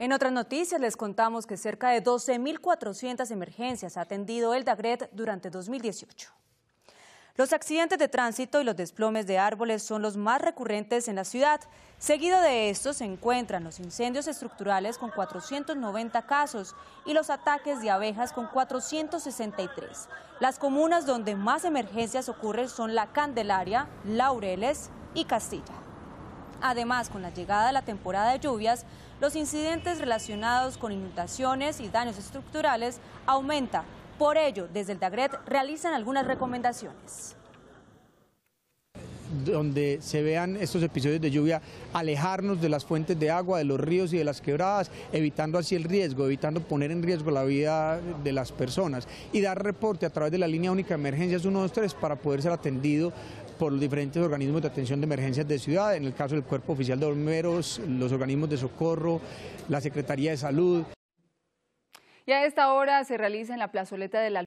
En otras noticias les contamos que cerca de 12.400 emergencias ha atendido el DAGRET durante 2018. Los accidentes de tránsito y los desplomes de árboles son los más recurrentes en la ciudad. Seguido de estos se encuentran los incendios estructurales con 490 casos y los ataques de abejas con 463. Las comunas donde más emergencias ocurren son La Candelaria, Laureles y Castilla. Además, con la llegada de la temporada de lluvias, los incidentes relacionados con inundaciones y daños estructurales aumentan. Por ello, desde el DAGRET realizan algunas recomendaciones donde se vean estos episodios de lluvia, alejarnos de las fuentes de agua, de los ríos y de las quebradas, evitando así el riesgo, evitando poner en riesgo la vida de las personas y dar reporte a través de la línea única de emergencias 123 para poder ser atendido por los diferentes organismos de atención de emergencias de ciudad, en el caso del Cuerpo Oficial de Bomberos, los organismos de socorro, la Secretaría de Salud. Y a esta hora se realiza en la plazoleta de la